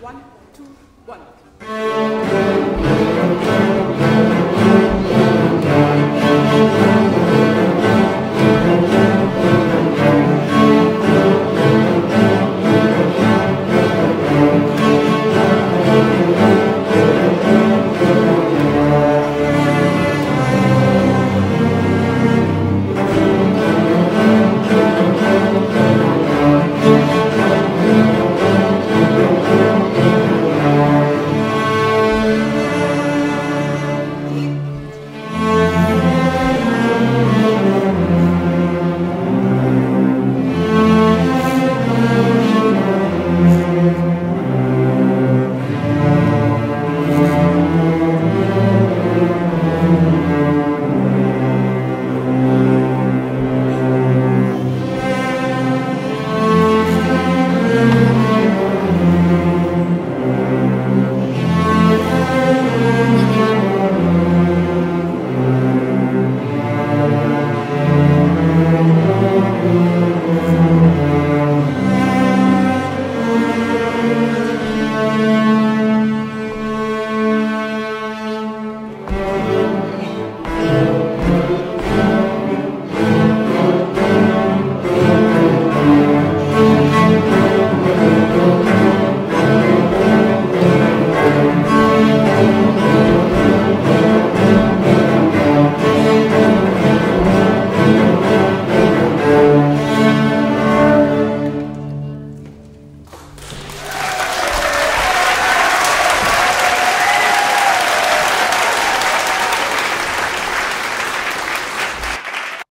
One, two, one.